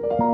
you